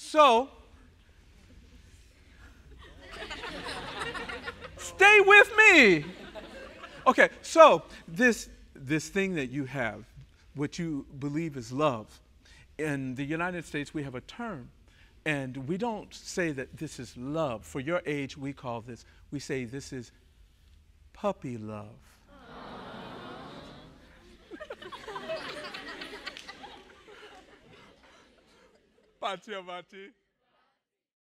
So, stay with me. Okay, so this this thing that you have, what you believe is love, in the United States we have a term, and we don't say that this is love. For your age, we call this. We say this is puppy love. Pati, Parti.